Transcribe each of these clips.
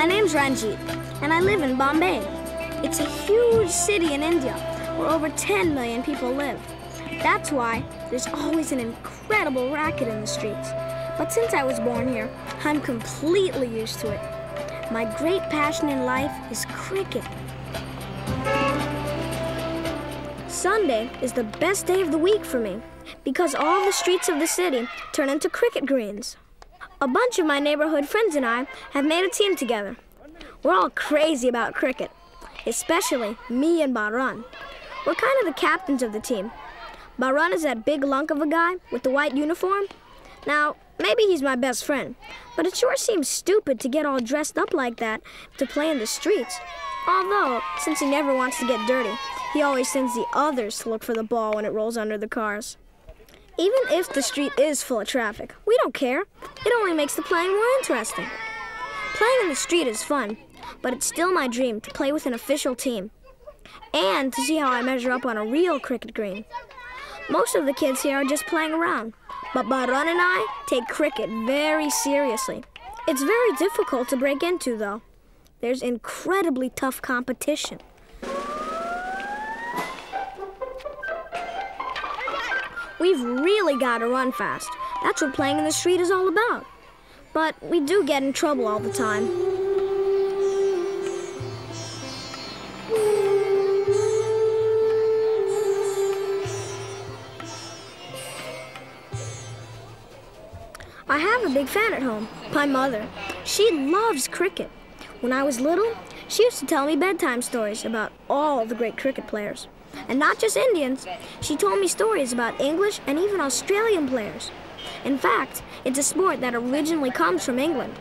My name's Ranjit, and I live in Bombay. It's a huge city in India where over 10 million people live. That's why there's always an incredible racket in the streets. But since I was born here, I'm completely used to it. My great passion in life is cricket. Sunday is the best day of the week for me because all the streets of the city turn into cricket greens. A bunch of my neighborhood friends and I have made a team together. We're all crazy about cricket, especially me and Baran. We're kind of the captains of the team. Baran is that big lunk of a guy with the white uniform. Now, maybe he's my best friend, but it sure seems stupid to get all dressed up like that to play in the streets. Although, since he never wants to get dirty, he always sends the others to look for the ball when it rolls under the cars. Even if the street is full of traffic, we don't care. It only makes the playing more interesting. Playing in the street is fun, but it's still my dream to play with an official team and to see how I measure up on a real cricket green. Most of the kids here are just playing around, but Baran and I take cricket very seriously. It's very difficult to break into, though. There's incredibly tough competition. We've really got to run fast. That's what playing in the street is all about. But we do get in trouble all the time. I have a big fan at home, my mother. She loves cricket. When I was little, she used to tell me bedtime stories about all the great cricket players. And not just Indians. She told me stories about English and even Australian players. In fact, it's a sport that originally comes from England.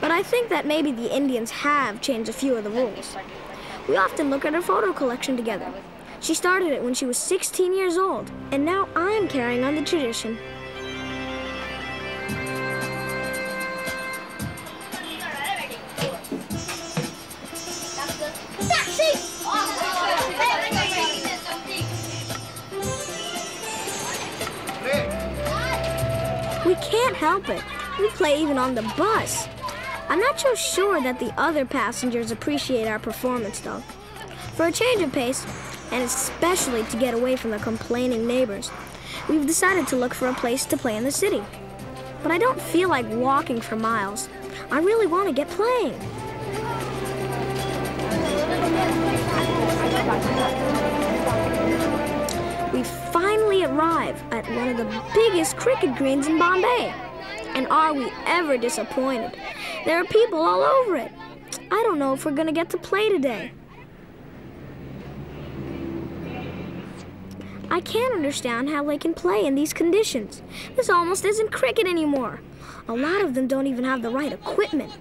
But I think that maybe the Indians have changed a few of the rules. We often look at her photo collection together. She started it when she was 16 years old, and now I'm carrying on the tradition. We can't help it. We play even on the bus. I'm not so sure that the other passengers appreciate our performance, though. For a change of pace, and especially to get away from the complaining neighbors, we've decided to look for a place to play in the city. But I don't feel like walking for miles. I really want to get playing. One of the biggest cricket greens in Bombay. And are we ever disappointed? There are people all over it. I don't know if we're going to get to play today. I can't understand how they can play in these conditions. This almost isn't cricket anymore. A lot of them don't even have the right equipment.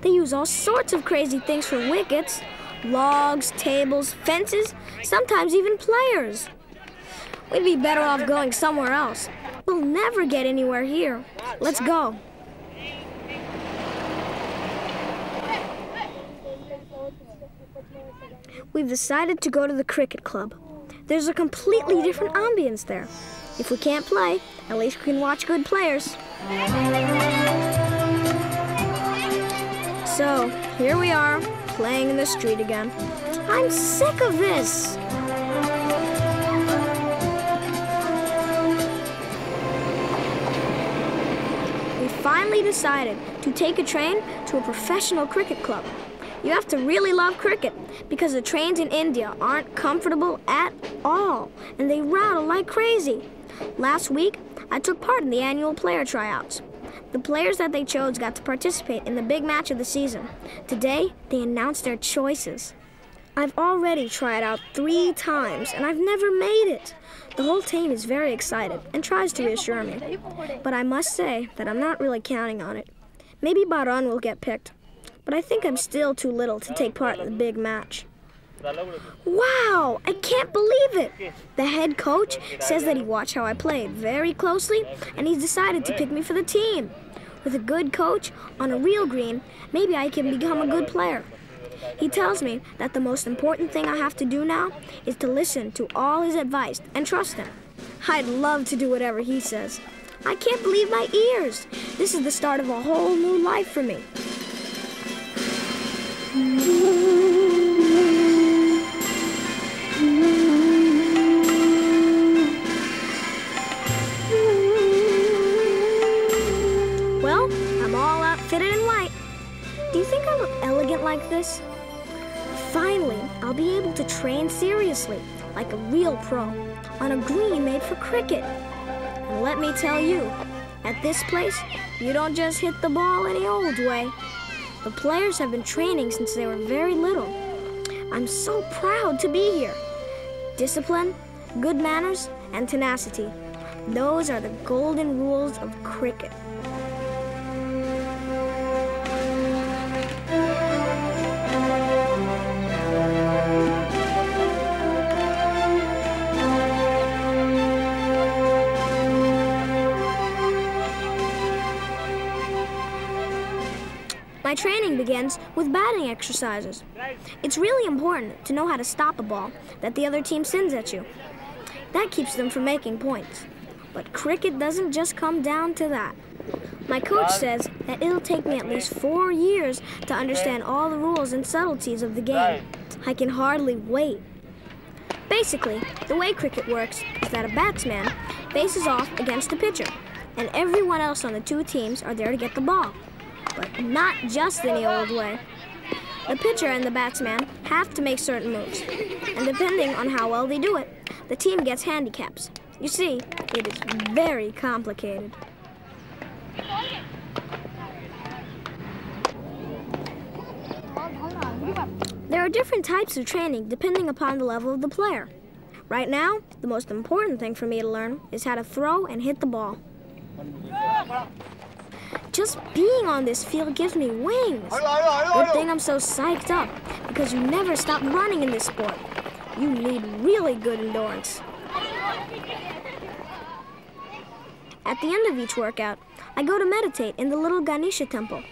They use all sorts of crazy things for wickets logs, tables, fences, sometimes even players. We'd be better off going somewhere else. We'll never get anywhere here. Let's go. We've decided to go to the cricket club. There's a completely different ambience there. If we can't play, at least we can watch good players. So, here we are, playing in the street again. I'm sick of this. Finally decided to take a train to a professional cricket club. You have to really love cricket because the trains in India aren't comfortable at all and they rattle like crazy. Last week, I took part in the annual player tryouts. The players that they chose got to participate in the big match of the season. Today, they announced their choices. I've already tried out three times and I've never made it. The whole team is very excited and tries to reassure me. But I must say that I'm not really counting on it. Maybe Baran will get picked, but I think I'm still too little to take part in the big match. Wow, I can't believe it. The head coach says that he watched how I played very closely and he's decided to pick me for the team. With a good coach on a real green, maybe I can become a good player. He tells me that the most important thing I have to do now is to listen to all his advice and trust him. I'd love to do whatever he says. I can't believe my ears. This is the start of a whole new life for me. Train seriously, like a real pro, on a green made for cricket. And let me tell you, at this place, you don't just hit the ball any old way. The players have been training since they were very little. I'm so proud to be here. Discipline, good manners, and tenacity. Those are the golden rules of cricket. My training begins with batting exercises. It's really important to know how to stop a ball that the other team sends at you. That keeps them from making points. But cricket doesn't just come down to that. My coach says that it'll take me at least four years to understand all the rules and subtleties of the game. I can hardly wait. Basically, the way cricket works is that a batsman faces off against the pitcher, and everyone else on the two teams are there to get the ball but not just any old way. The pitcher and the batsman have to make certain moves, and depending on how well they do it, the team gets handicaps. You see, it is very complicated. There are different types of training depending upon the level of the player. Right now, the most important thing for me to learn is how to throw and hit the ball. Just being on this field gives me wings. Good thing I'm so psyched up, because you never stop running in this sport. You need really good endurance. At the end of each workout, I go to meditate in the little Ganesha temple.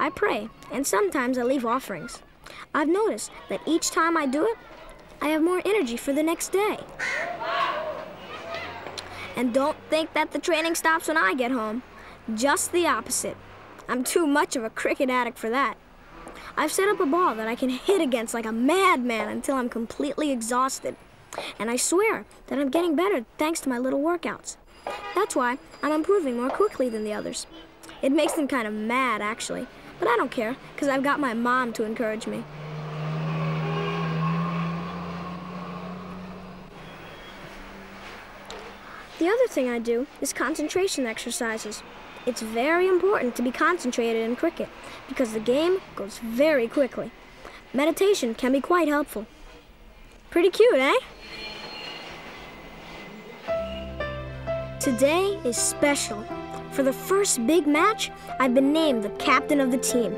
I pray, and sometimes I leave offerings. I've noticed that each time I do it, I have more energy for the next day. And don't think that the training stops when I get home. Just the opposite. I'm too much of a cricket addict for that. I've set up a ball that I can hit against like a madman until I'm completely exhausted. And I swear that I'm getting better thanks to my little workouts. That's why I'm improving more quickly than the others. It makes them kind of mad, actually. But I don't care, because I've got my mom to encourage me. The other thing I do is concentration exercises. It's very important to be concentrated in cricket because the game goes very quickly. Meditation can be quite helpful. Pretty cute, eh? Today is special. For the first big match, I've been named the captain of the team.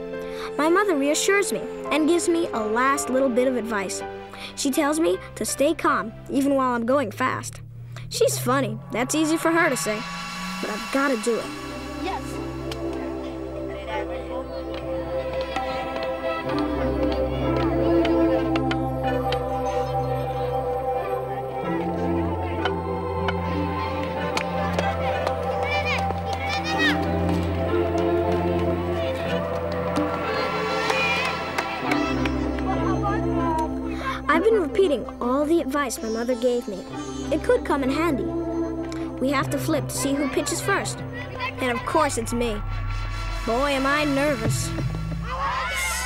My mother reassures me and gives me a last little bit of advice. She tells me to stay calm, even while I'm going fast. She's funny. That's easy for her to say. But I've got to do it. I've been repeating all the advice my mother gave me. It could come in handy. We have to flip to see who pitches first. And of course it's me. Boy, am I nervous.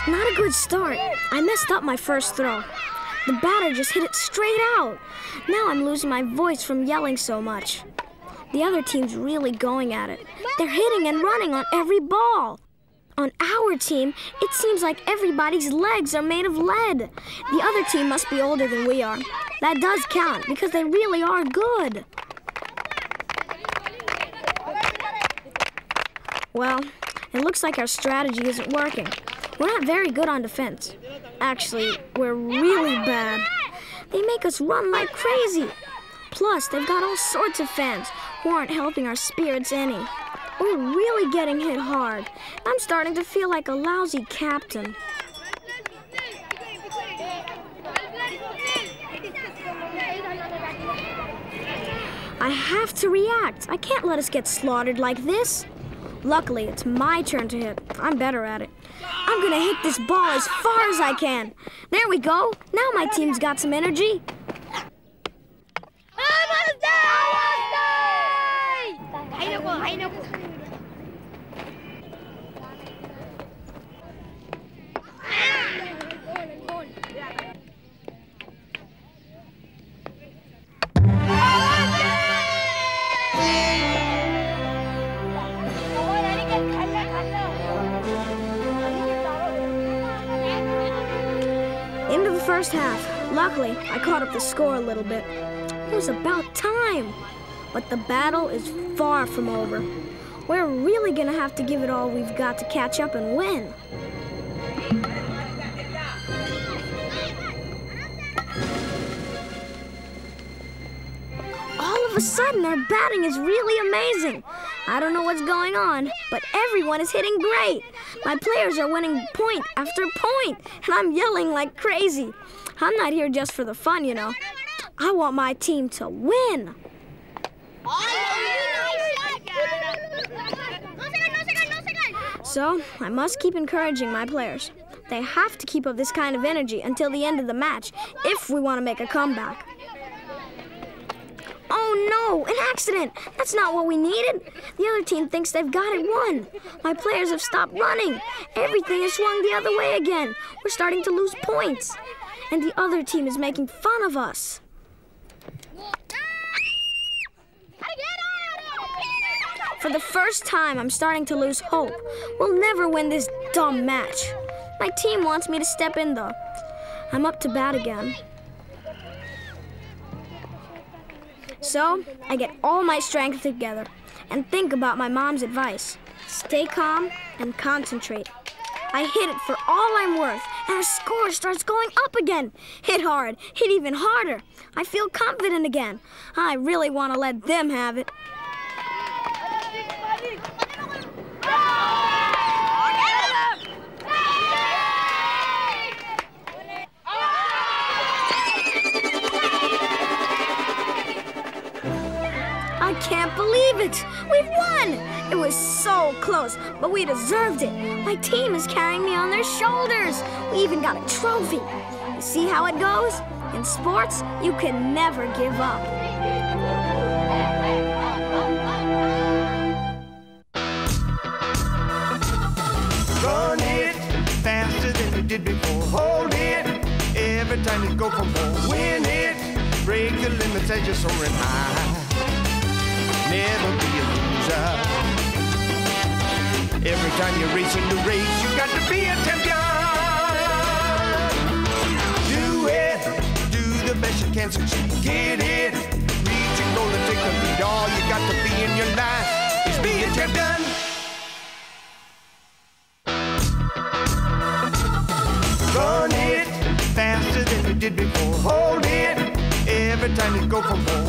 Not a good start. I messed up my first throw. The batter just hit it straight out. Now I'm losing my voice from yelling so much. The other team's really going at it. They're hitting and running on every ball. On our team, it seems like everybody's legs are made of lead. The other team must be older than we are. That does count because they really are good. Well, it looks like our strategy isn't working. We're not very good on defense. Actually, we're really bad. They make us run like crazy. Plus, they've got all sorts of fans who aren't helping our spirits any. We're really getting hit hard. I'm starting to feel like a lousy captain. I have to react. I can't let us get slaughtered like this. Luckily, it's my turn to hit. I'm better at it. I'm gonna hit this ball as far as I can. There we go. Now my team's got some energy. Luckily, I caught up the score a little bit. It was about time. But the battle is far from over. We're really gonna have to give it all we've got to catch up and win. All of a sudden, our batting is really amazing. I don't know what's going on, but everyone is hitting great. My players are winning point after point, and I'm yelling like crazy. I'm not here just for the fun, you know. I want my team to win. So, I must keep encouraging my players. They have to keep up this kind of energy until the end of the match if we want to make a comeback. Oh no, an accident! That's not what we needed. The other team thinks they've got it won. My players have stopped running. Everything has swung the other way again. We're starting to lose points. And the other team is making fun of us. For the first time, I'm starting to lose hope. We'll never win this dumb match. My team wants me to step in, though. I'm up to bat again. So, I get all my strength together and think about my mom's advice. Stay calm and concentrate. I hit it for all I'm worth, and our score starts going up again. Hit hard, hit even harder. I feel confident again. I really want to let them have it. It! We've won! It was so close, but we deserved it. My team is carrying me on their shoulders. We even got a trophy. You see how it goes? In sports, you can never give up. Run it faster than you did before. Hold it every time you go for more. Win it, break the limits as you're soaring high. Never be a loser. Every time you're racing the race, you got to be a champion. Do it, do the best you can succeed. Get it, reach your goal and take the lead. All you got to be in your life is be a champion. Run it faster than you did before. Hold it every time you go for more.